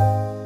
Old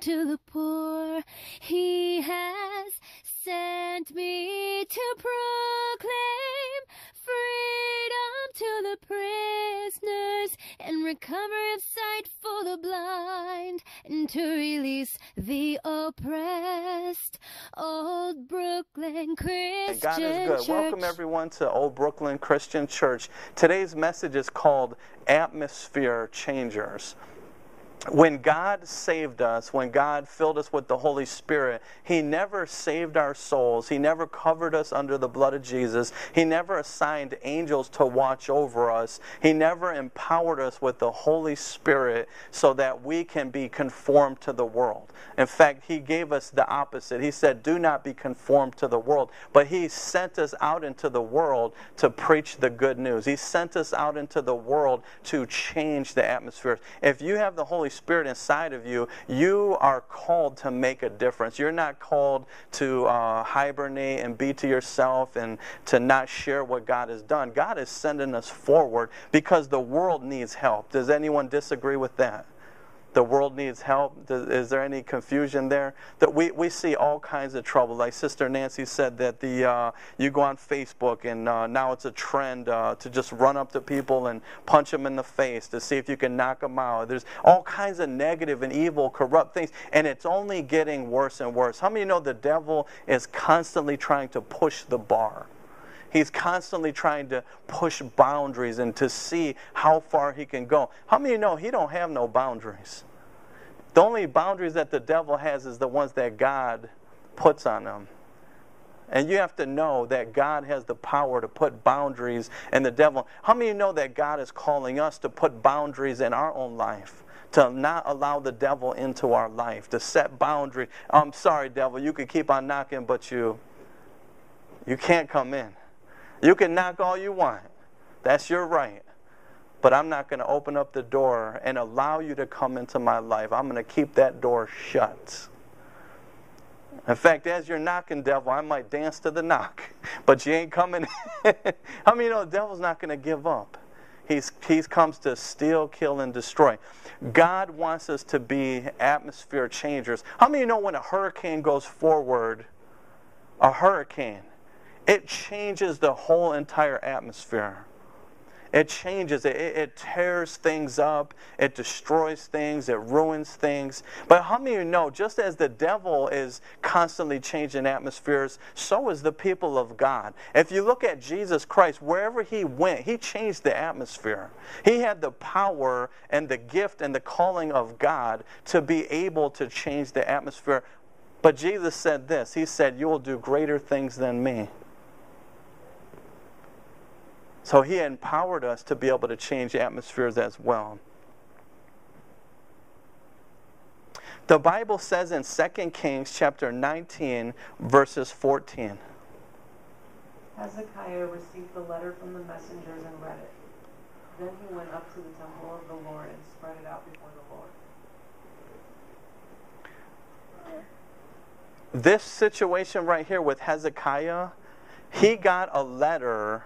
to the poor. He has sent me to proclaim freedom to the prisoners and recovery of sight for the blind and to release the oppressed. Old Brooklyn Christian God is good. Church. Welcome everyone to Old Brooklyn Christian Church. Today's message is called Atmosphere Changers. When God saved us, when God filled us with the Holy Spirit, He never saved our souls. He never covered us under the blood of Jesus. He never assigned angels to watch over us. He never empowered us with the Holy Spirit so that we can be conformed to the world. In fact, He gave us the opposite. He said, Do not be conformed to the world. But He sent us out into the world to preach the good news. He sent us out into the world to change the atmosphere. If you have the Holy Spirit inside of you, you are called to make a difference. You're not called to uh, hibernate and be to yourself and to not share what God has done. God is sending us forward because the world needs help. Does anyone disagree with that? The world needs help. Is there any confusion there? That we, we see all kinds of trouble. Like Sister Nancy said that the uh, you go on Facebook and uh, now it's a trend uh, to just run up to people and punch them in the face to see if you can knock them out. There's all kinds of negative and evil, corrupt things, and it's only getting worse and worse. How many know the devil is constantly trying to push the bar? He's constantly trying to push boundaries and to see how far he can go. How many know he don't have no boundaries? The only boundaries that the devil has is the ones that God puts on him. And you have to know that God has the power to put boundaries in the devil. How many know that God is calling us to put boundaries in our own life? To not allow the devil into our life, to set boundaries. I'm sorry, devil, you can keep on knocking, but you you can't come in. You can knock all you want. That's your right. But I'm not going to open up the door and allow you to come into my life. I'm going to keep that door shut. In fact, as you're knocking, devil, I might dance to the knock, but you ain't coming. How many you know the devil's not going to give up? He's, he comes to steal, kill, and destroy. God wants us to be atmosphere changers. How many you know when a hurricane goes forward, a hurricane, it changes the whole entire atmosphere. It changes it. it. It tears things up. It destroys things. It ruins things. But how many of you know, just as the devil is constantly changing atmospheres, so is the people of God. If you look at Jesus Christ, wherever he went, he changed the atmosphere. He had the power and the gift and the calling of God to be able to change the atmosphere. But Jesus said this He said, You will do greater things than me. So he empowered us to be able to change atmospheres as well. The Bible says in 2 Kings chapter 19 verses 14. Hezekiah received the letter from the messengers and read it. Then he went up to the temple of the Lord and spread it out before the Lord. This situation right here with Hezekiah, he got a letter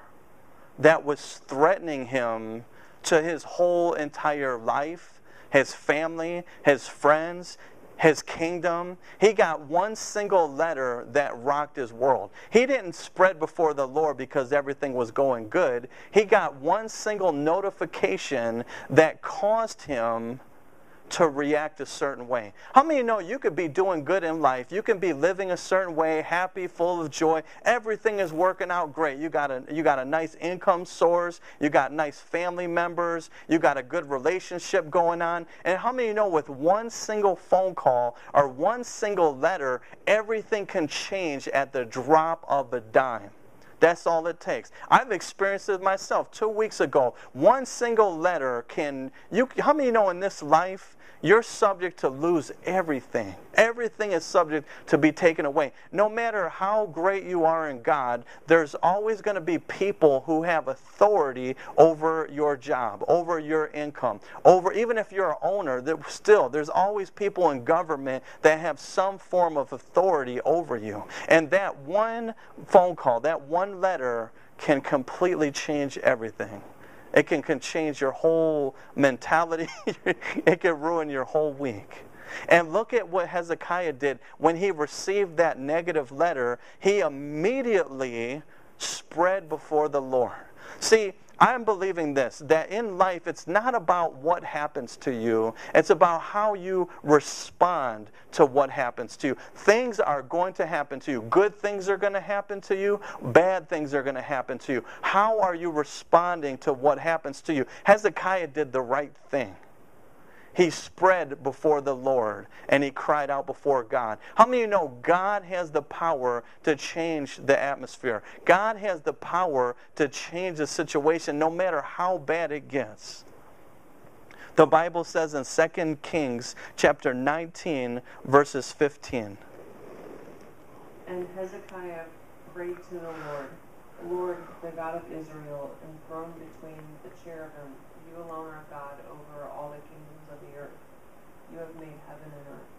that was threatening him to his whole entire life, his family, his friends, his kingdom. He got one single letter that rocked his world. He didn't spread before the Lord because everything was going good. He got one single notification that caused him to react a certain way. How many know you could be doing good in life? You can be living a certain way, happy, full of joy. Everything is working out great. You got a you got a nice income source, you got nice family members, you got a good relationship going on. And how many know with one single phone call or one single letter, everything can change at the drop of a dime? That's all it takes. I've experienced it myself. Two weeks ago, one single letter can you. How many know in this life you're subject to lose everything? Everything is subject to be taken away. No matter how great you are in God, there's always going to be people who have authority over your job, over your income, over even if you're an owner. That still, there's always people in government that have some form of authority over you. And that one phone call, that one letter, can completely change everything. It can, can change your whole mentality. it can ruin your whole week. And look at what Hezekiah did. When he received that negative letter, he immediately spread before the Lord. See, I'm believing this that in life, it's not about what happens to you, it's about how you respond to what happens to you. Things are going to happen to you. Good things are going to happen to you, bad things are going to happen to you. How are you responding to what happens to you? Hezekiah did the right thing he spread before the Lord and he cried out before God. How many of you know God has the power to change the atmosphere? God has the power to change the situation no matter how bad it gets. The Bible says in 2 Kings chapter 19 verses 15. And Hezekiah prayed to the Lord, Lord, the God of Israel, enthroned between the cherubim, you alone are God over all the kingdoms of the earth. You have made heaven and earth.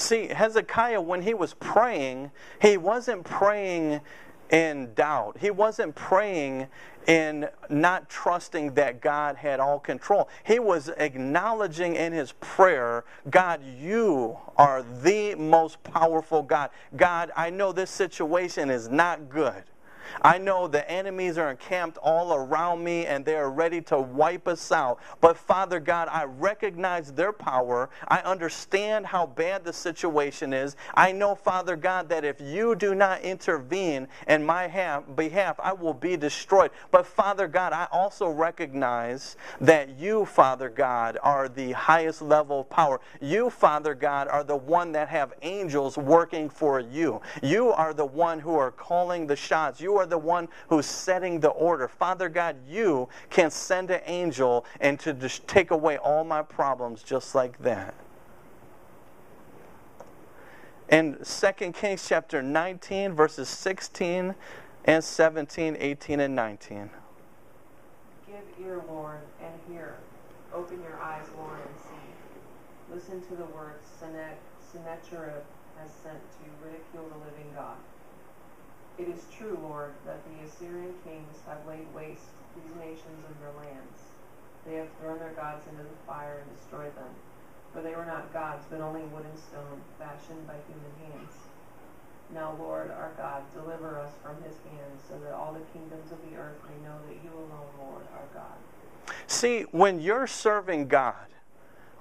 See, Hezekiah, when he was praying, he wasn't praying in doubt. He wasn't praying in not trusting that God had all control. He was acknowledging in his prayer, God, you are the most powerful God. God, I know this situation is not good. I know the enemies are encamped all around me and they are ready to wipe us out. But Father God, I recognize their power. I understand how bad the situation is. I know, Father God, that if you do not intervene in my behalf, I will be destroyed. But Father God, I also recognize that you, Father God, are the highest level of power. You, Father God, are the one that have angels working for you. You are the one who are calling the shots. You are the one who's setting the order. Father God, you can send an angel and to just take away all my problems just like that. In 2 Kings chapter 19, verses 16 and 17, 18, and 19. Give ear, Lord, and hear. Open your eyes, Lord, and see. Listen to the words Sennacherib has sent to ridicule the living God. It is true, Lord, that the Assyrian kings have laid waste these nations and their lands. They have thrown their gods into the fire and destroyed them. For they were not gods, but only wood and stone, fashioned by human hands. Now, Lord, our God, deliver us from his hands, so that all the kingdoms of the earth may know that you alone, Lord, are God. See, when you're serving God,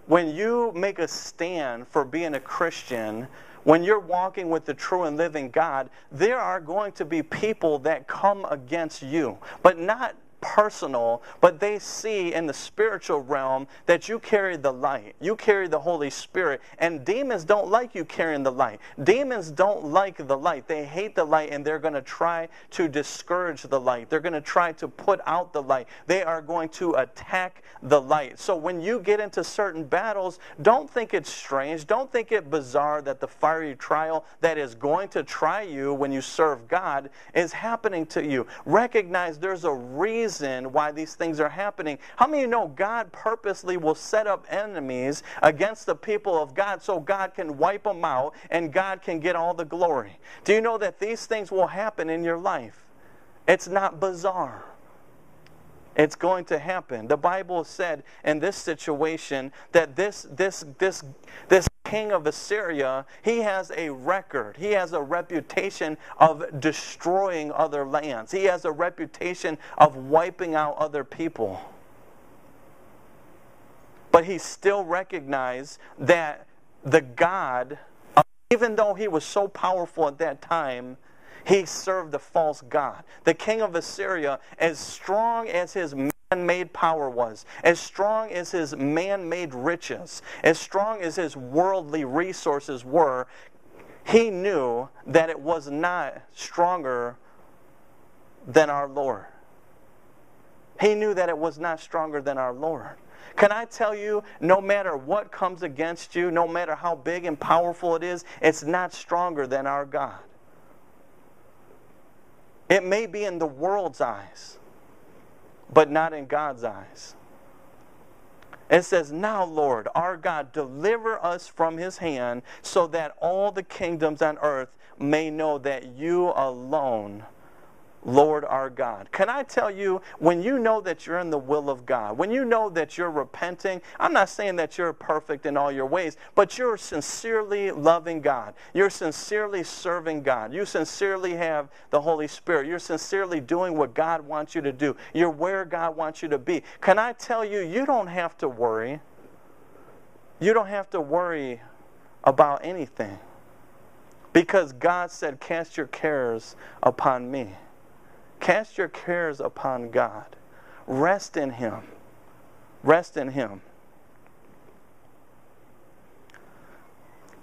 when you make a stand for being a Christian, when you're walking with the true and living God, there are going to be people that come against you, but not personal, but they see in the spiritual realm that you carry the light. You carry the Holy Spirit. And demons don't like you carrying the light. Demons don't like the light. They hate the light and they're going to try to discourage the light. They're going to try to put out the light. They are going to attack the light. So when you get into certain battles, don't think it's strange. Don't think it bizarre that the fiery trial that is going to try you when you serve God is happening to you. Recognize there's a reason reason why these things are happening. How many you know God purposely will set up enemies against the people of God so God can wipe them out and God can get all the glory? Do you know that these things will happen in your life? It's not bizarre. It's going to happen. The Bible said in this situation that this this this this king of Assyria, he has a record. He has a reputation of destroying other lands. He has a reputation of wiping out other people. but he still recognized that the God, even though he was so powerful at that time, he served the false God. The king of Assyria, as strong as his man made power was, as strong as his man made riches, as strong as his worldly resources were, he knew that it was not stronger than our Lord. He knew that it was not stronger than our Lord. Can I tell you, no matter what comes against you, no matter how big and powerful it is, it's not stronger than our God. It may be in the world's eyes, but not in God's eyes. It says, Now, Lord, our God, deliver us from his hand so that all the kingdoms on earth may know that you alone Lord our God. Can I tell you, when you know that you're in the will of God, when you know that you're repenting, I'm not saying that you're perfect in all your ways, but you're sincerely loving God. You're sincerely serving God. You sincerely have the Holy Spirit. You're sincerely doing what God wants you to do. You're where God wants you to be. Can I tell you, you don't have to worry. You don't have to worry about anything. Because God said, Cast your cares upon me. Cast your cares upon God. Rest in Him. Rest in Him.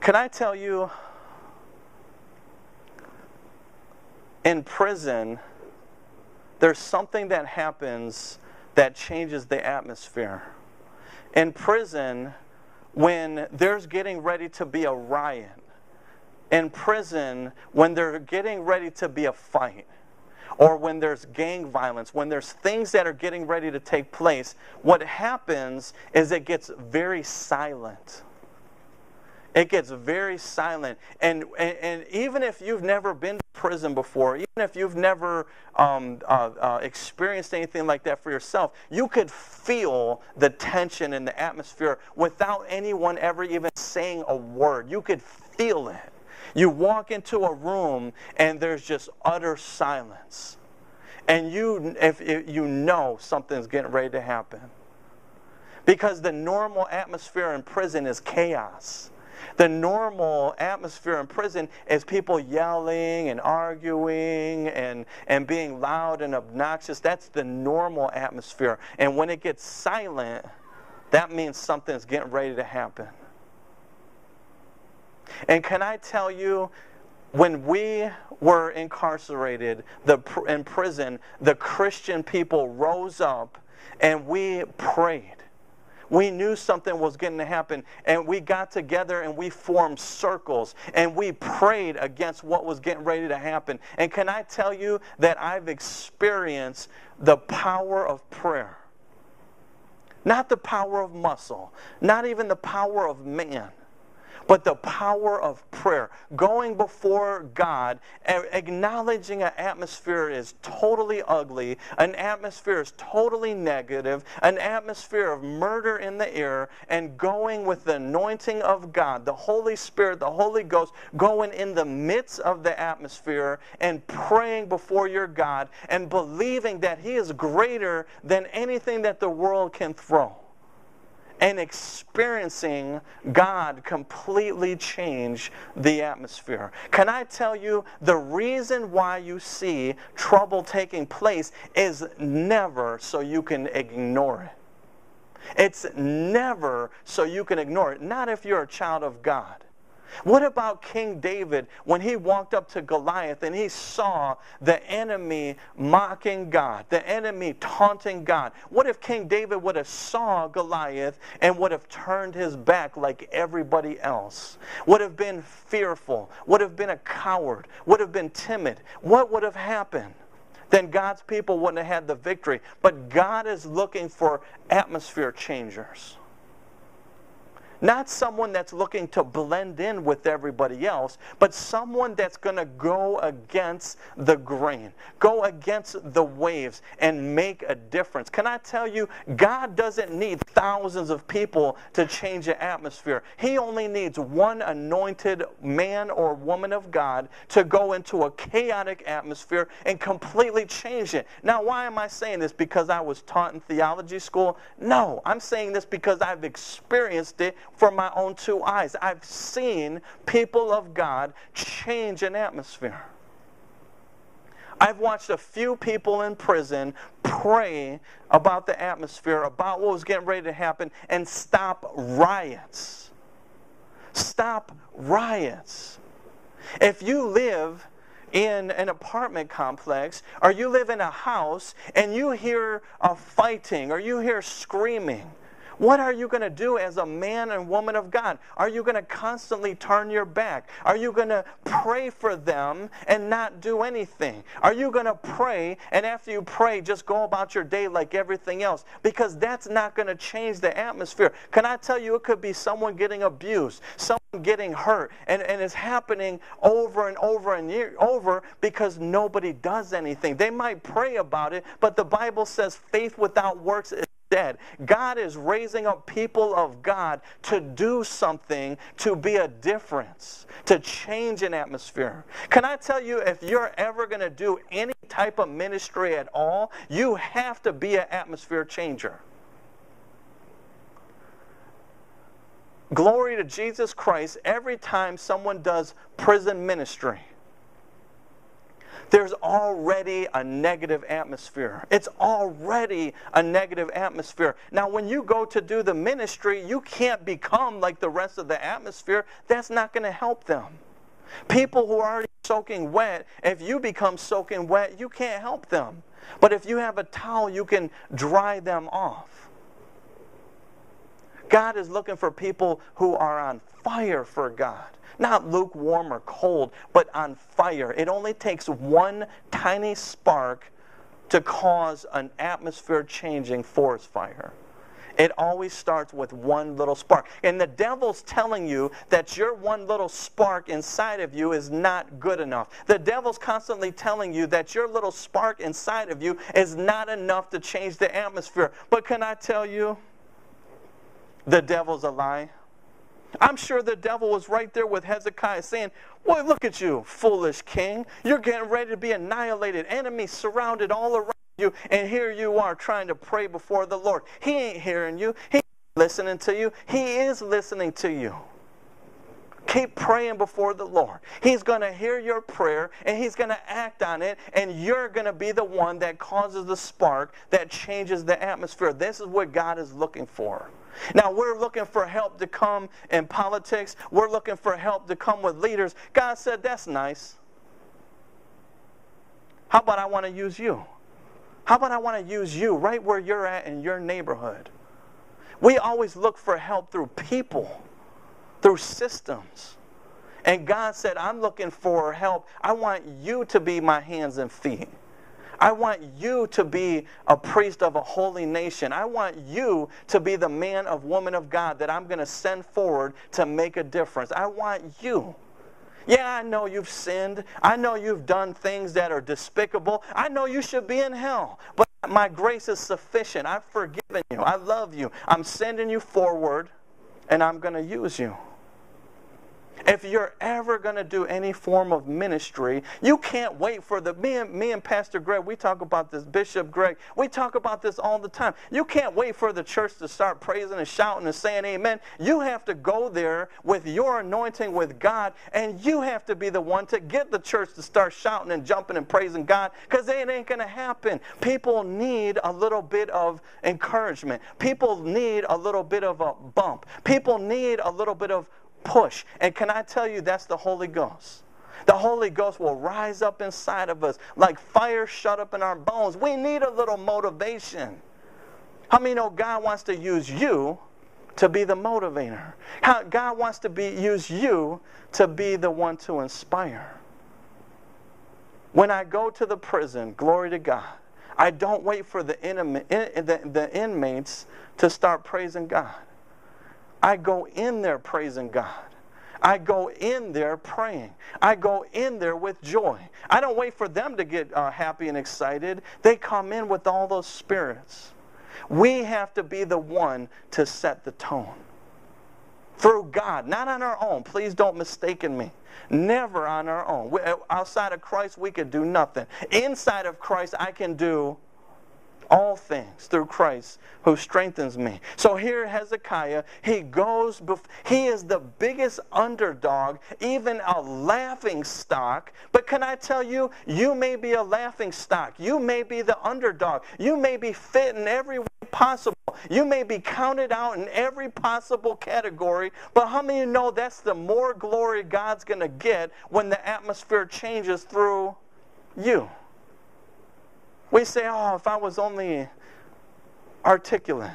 Can I tell you, in prison, there's something that happens that changes the atmosphere. In prison, when there's getting ready to be a riot, in prison, when they're getting ready to be a fight, or when there's gang violence, when there's things that are getting ready to take place, what happens is it gets very silent. It gets very silent. And, and, and even if you've never been to prison before, even if you've never um, uh, uh, experienced anything like that for yourself, you could feel the tension in the atmosphere without anyone ever even saying a word. You could feel it. You walk into a room and there's just utter silence. And you, if, if you know something's getting ready to happen. Because the normal atmosphere in prison is chaos. The normal atmosphere in prison is people yelling and arguing and, and being loud and obnoxious. That's the normal atmosphere. And when it gets silent, that means something's getting ready to happen. And can I tell you, when we were incarcerated, the, in prison, the Christian people rose up and we prayed. We knew something was going to happen, and we got together and we formed circles and we prayed against what was getting ready to happen. And can I tell you that I've experienced the power of prayer? Not the power of muscle, not even the power of man but the power of prayer. Going before God, acknowledging an atmosphere is totally ugly, an atmosphere is totally negative, an atmosphere of murder in the air, and going with the anointing of God, the Holy Spirit, the Holy Ghost, going in the midst of the atmosphere and praying before your God and believing that He is greater than anything that the world can throw and experiencing God completely change the atmosphere. Can I tell you the reason why you see trouble taking place is never so you can ignore it. It's never so you can ignore it. Not if you're a child of God. What about King David when he walked up to Goliath and he saw the enemy mocking God, the enemy taunting God? What if King David would have saw Goliath and would have turned his back like everybody else? Would have been fearful, would have been a coward, would have been timid. What would have happened? Then God's people wouldn't have had the victory. But God is looking for atmosphere changers. Not someone that's looking to blend in with everybody else, but someone that's going to go against the grain, go against the waves, and make a difference. Can I tell you, God doesn't need thousands of people to change the atmosphere. He only needs one anointed man or woman of God to go into a chaotic atmosphere and completely change it. Now, why am I saying this? Because I was taught in theology school? No, I'm saying this because I've experienced it for my own two eyes. I've seen people of God change an atmosphere. I've watched a few people in prison pray about the atmosphere, about what was getting ready to happen, and stop riots. Stop riots. If you live in an apartment complex or you live in a house and you hear a fighting or you hear screaming, what are you going to do as a man and woman of God? Are you going to constantly turn your back? Are you going to pray for them and not do anything? Are you going to pray and after you pray, just go about your day like everything else? Because that's not going to change the atmosphere. Can I tell you, it could be someone getting abused, someone getting hurt, and, and it's happening over and over and year, over because nobody does anything. They might pray about it, but the Bible says faith without works is dead. God is raising up people of God to do something, to be a difference, to change an atmosphere. Can I tell you, if you're ever going to do any type of ministry at all, you have to be an atmosphere changer. Glory to Jesus Christ every time someone does prison ministry there's already a negative atmosphere. It's already a negative atmosphere. Now, when you go to do the ministry, you can't become like the rest of the atmosphere. That's not going to help them. People who are already soaking wet, if you become soaking wet, you can't help them. But if you have a towel, you can dry them off. God is looking for people who are on fire for God. Not lukewarm or cold, but on fire. It only takes one tiny spark to cause an atmosphere changing forest fire. It always starts with one little spark. And the devil's telling you that your one little spark inside of you is not good enough. The devil's constantly telling you that your little spark inside of you is not enough to change the atmosphere. But can I tell you, the devil's a lie? I'm sure the devil was right there with Hezekiah saying, Boy, look at you, foolish king. You're getting ready to be annihilated. Enemies surrounded all around you, and here you are trying to pray before the Lord. He ain't hearing you, He ain't listening to you. He is listening to you. Keep praying before the Lord. He's going to hear your prayer and He's going to act on it, and you're going to be the one that causes the spark that changes the atmosphere. This is what God is looking for. Now, we're looking for help to come in politics. We're looking for help to come with leaders. God said, That's nice. How about I want to use you? How about I want to use you right where you're at in your neighborhood? We always look for help through people, through systems. And God said, I'm looking for help. I want you to be my hands and feet. I want you to be a priest of a holy nation. I want you to be the man of woman of God that I'm going to send forward to make a difference. I want you. Yeah, I know you've sinned. I know you've done things that are despicable. I know you should be in hell. But my grace is sufficient. I've forgiven you. I love you. I'm sending you forward, and I'm going to use you. If you're ever going to do any form of ministry, you can't wait for the. Me and, me and Pastor Greg, we talk about this, Bishop Greg, we talk about this all the time. You can't wait for the church to start praising and shouting and saying amen. You have to go there with your anointing with God, and you have to be the one to get the church to start shouting and jumping and praising God because it ain't going to happen. People need a little bit of encouragement, people need a little bit of a bump, people need a little bit of push. And can I tell you, that's the Holy Ghost. The Holy Ghost will rise up inside of us like fire shut up in our bones. We need a little motivation. How many know God wants to use you to be the motivator? How God wants to be, use you to be the one to inspire. When I go to the prison, glory to God, I don't wait for the, intima- eh, the, the inmates to start praising God. I go in there praising God. I go in there praying. I go in there with joy. I don't wait for them to get uh, happy and excited. They come in with all those spirits. We have to be the one to set the tone. Through God, not on our own. Please don't mistaken me. Never on our own. We, outside of Christ, we could do nothing. Inside of Christ, I can do all things through Christ who strengthens me. So here Hezekiah, he goes, bef- he is the biggest underdog, even a laughing stock. But can I tell you, you may be a laughing stock. You may be the underdog. You may be fit in every way possible. You may be counted out in every possible category. But how many of you know that's the more glory God's going to get when the atmosphere changes through you? We say, oh, if I was only articulate.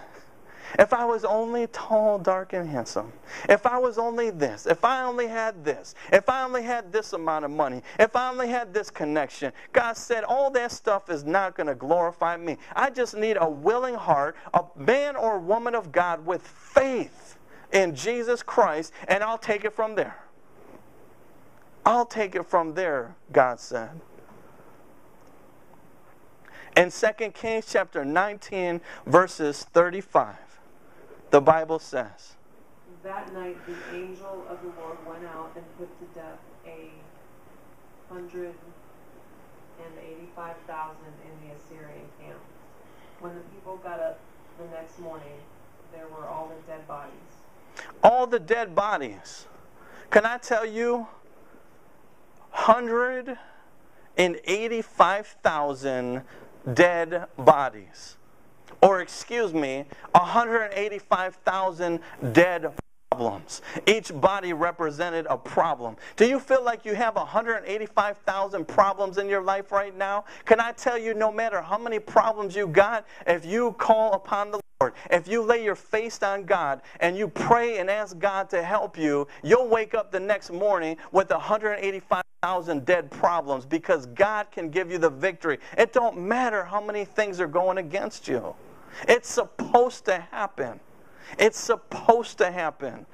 If I was only tall, dark, and handsome. If I was only this. If I only had this. If I only had this amount of money. If I only had this connection. God said, all that stuff is not going to glorify me. I just need a willing heart, a man or woman of God with faith in Jesus Christ, and I'll take it from there. I'll take it from there, God said. In 2 Kings chapter 19, verses 35, the Bible says, That night the angel of the Lord went out and put to death a hundred and eighty-five thousand in the Assyrian camp. When the people got up the next morning, there were all the dead bodies. All the dead bodies. Can I tell you? 185,000 dead bodies. Or, excuse me, 185,000 dead problems. Each body represented a problem. Do you feel like you have 185,000 problems in your life right now? Can I tell you, no matter how many problems you got, if you call upon the Lord, if you lay your face on God and you pray and ask God to help you, you'll wake up the next morning with 185,000 dead problems because God can give you the victory. It don't matter how many things are going against you. It's supposed to happen. It's supposed to happen.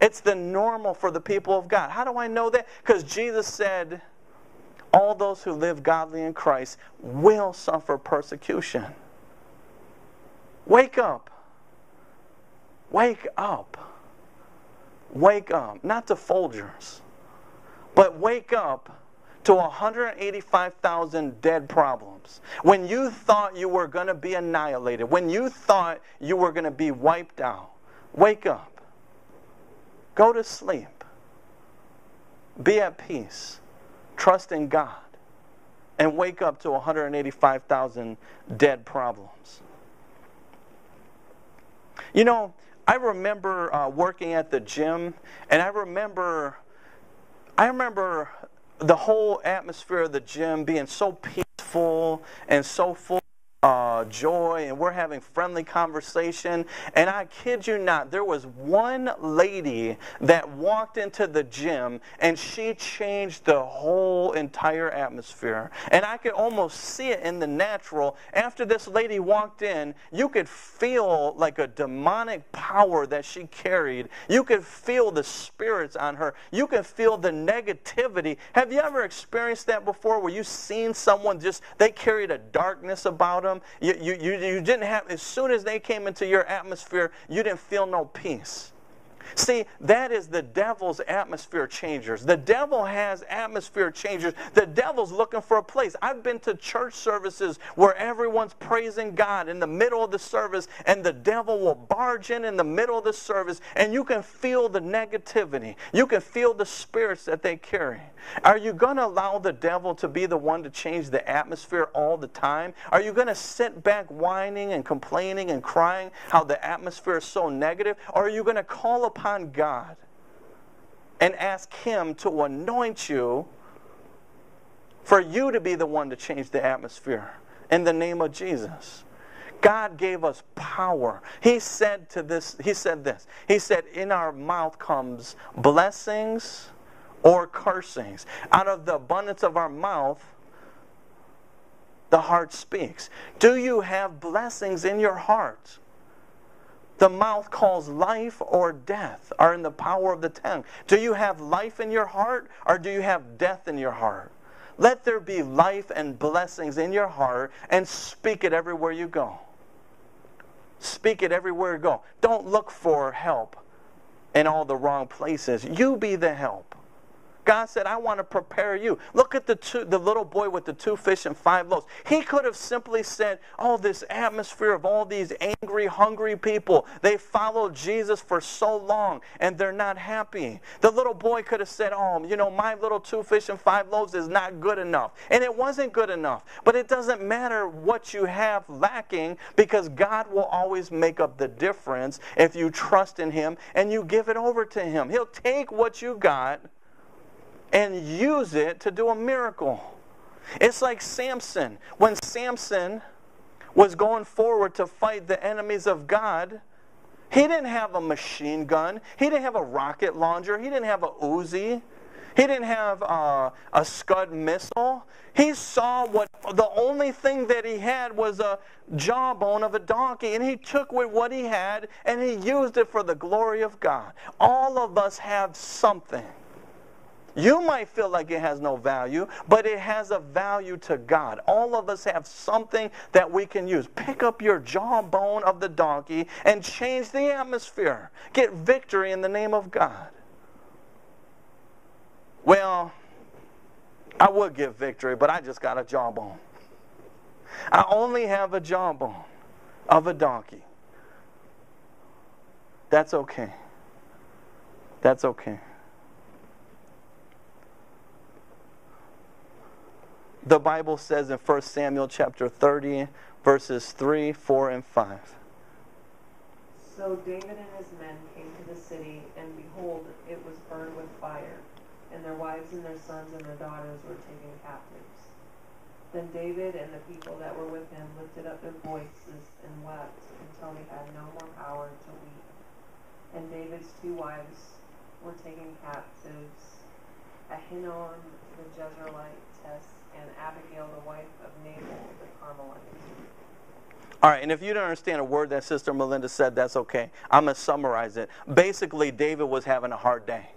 It's the normal for the people of God. How do I know that? Because Jesus said, all those who live godly in Christ will suffer persecution. Wake up. Wake up. Wake up. Not to Folgers, but wake up to 185,000 dead problems. When you thought you were going to be annihilated, when you thought you were going to be wiped out, wake up. Go to sleep. Be at peace. Trust in God. And wake up to 185,000 dead problems. You know, I remember uh, working at the gym, and I remember, I remember the whole atmosphere of the gym being so peaceful and so full uh, joy and we're having friendly conversation. And I kid you not, there was one lady that walked into the gym and she changed the whole entire atmosphere. And I could almost see it in the natural. After this lady walked in, you could feel like a demonic power that she carried. You could feel the spirits on her. You could feel the negativity. Have you ever experienced that before where you've seen someone just, they carried a darkness about them? Them. You, you, you, you didn't have, as soon as they came into your atmosphere, you didn't feel no peace. See, that is the devil's atmosphere changers. The devil has atmosphere changers. The devil's looking for a place. I've been to church services where everyone's praising God in the middle of the service, and the devil will barge in in the middle of the service, and you can feel the negativity. You can feel the spirits that they carry. Are you going to allow the devil to be the one to change the atmosphere all the time? Are you going to sit back whining and complaining and crying how the atmosphere is so negative? Or are you going to call upon God and ask Him to anoint you for you to be the one to change the atmosphere in the name of Jesus? God gave us power. He said to this, he said this. He said, In our mouth comes blessings or cursings. Out of the abundance of our mouth, the heart speaks. Do you have blessings in your heart? The mouth calls life or death are in the power of the tongue. Do you have life in your heart or do you have death in your heart? Let there be life and blessings in your heart and speak it everywhere you go. Speak it everywhere you go. Don't look for help in all the wrong places. You be the help. God said, I want to prepare you. Look at the, two, the little boy with the two fish and five loaves. He could have simply said, Oh, this atmosphere of all these angry, hungry people. They followed Jesus for so long and they're not happy. The little boy could have said, Oh, you know, my little two fish and five loaves is not good enough. And it wasn't good enough. But it doesn't matter what you have lacking because God will always make up the difference if you trust in Him and you give it over to Him. He'll take what you got and use it to do a miracle. It's like Samson. When Samson was going forward to fight the enemies of God, he didn't have a machine gun. He didn't have a rocket launcher. He didn't have a Uzi. He didn't have a, a Scud missile. He saw what the only thing that he had was a jawbone of a donkey, and he took with what he had and he used it for the glory of God. All of us have something. You might feel like it has no value, but it has a value to God. All of us have something that we can use. Pick up your jawbone of the donkey and change the atmosphere. Get victory in the name of God. Well, I would give victory, but I just got a jawbone. I only have a jawbone of a donkey. That's okay. That's okay. The Bible says in 1 Samuel chapter 30, verses 3, 4, and 5. So David and his men came to the city, and behold, it was burned with fire, and their wives and their sons and their daughters were taken captives. Then David and the people that were with him lifted up their voices and wept until they had no more power to weep. And David's two wives were taken captives, Ahinoam the Jezreelitess and Abigail, the wife of Nabal the Carmelite. All right, and if you don't understand a word that Sister Melinda said, that's okay. I'm going to summarize it. Basically, David was having a hard day.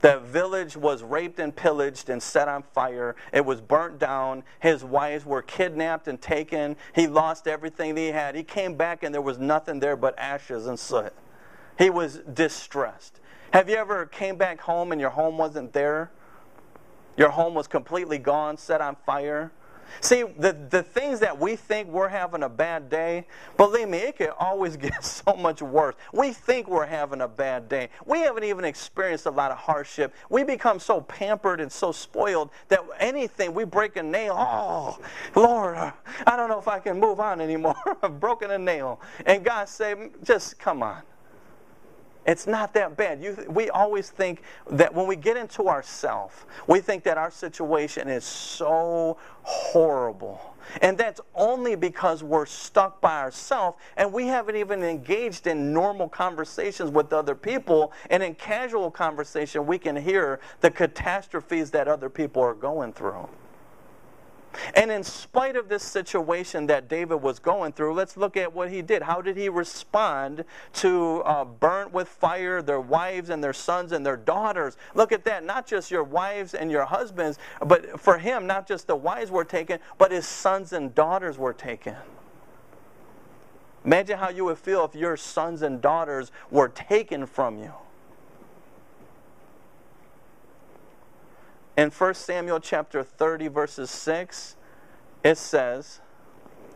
The village was raped and pillaged and set on fire. It was burnt down. His wives were kidnapped and taken. He lost everything that he had. He came back and there was nothing there but ashes and soot. He was distressed. Have you ever came back home and your home wasn't there? Your home was completely gone, set on fire. See, the, the things that we think we're having a bad day, believe me, it can always get so much worse. We think we're having a bad day. We haven't even experienced a lot of hardship. We become so pampered and so spoiled that anything, we break a nail. Oh, Lord, I don't know if I can move on anymore. I've broken a nail. And God say, just come on. It's not that bad. You, we always think that when we get into ourself, we think that our situation is so horrible. And that's only because we're stuck by ourselves and we haven't even engaged in normal conversations with other people. And in casual conversation, we can hear the catastrophes that other people are going through. And in spite of this situation that David was going through, let's look at what he did. How did he respond to uh, burnt with fire their wives and their sons and their daughters? Look at that. Not just your wives and your husbands, but for him, not just the wives were taken, but his sons and daughters were taken. Imagine how you would feel if your sons and daughters were taken from you. In 1 Samuel chapter 30, verses 6, it says,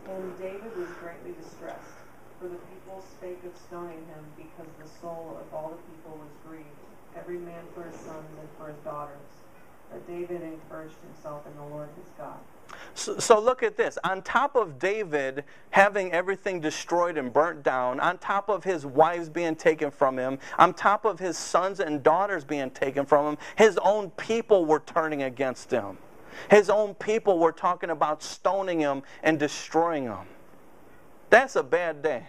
And David was greatly distressed, for the people spake of stoning him, because the soul of all the people was grieved, every man for his sons and for his daughters. But David encouraged himself in the Lord his God. So, so, look at this. On top of David having everything destroyed and burnt down, on top of his wives being taken from him, on top of his sons and daughters being taken from him, his own people were turning against him. His own people were talking about stoning him and destroying him. That's a bad day.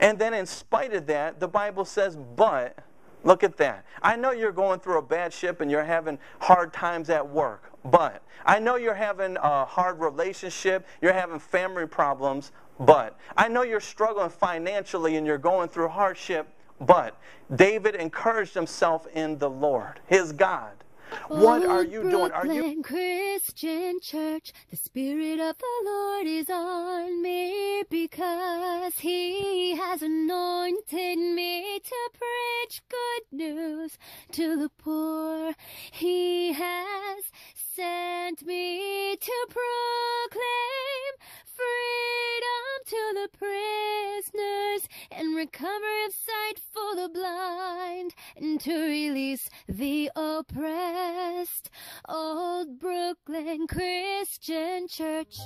And then, in spite of that, the Bible says, but Look at that. I know you're going through a bad ship and you're having hard times at work, but I know you're having a hard relationship, you're having family problems, but I know you're struggling financially and you're going through hardship, but David encouraged himself in the Lord, his God. What are you doing? Are you Christian Church? The Spirit of the Lord is on me because He has anointed me to preach good news to the poor. He has sent me to proclaim freedom to the prisoners and recovery of sight for the blind and to release the oppressed. Old Brooklyn Christian Church.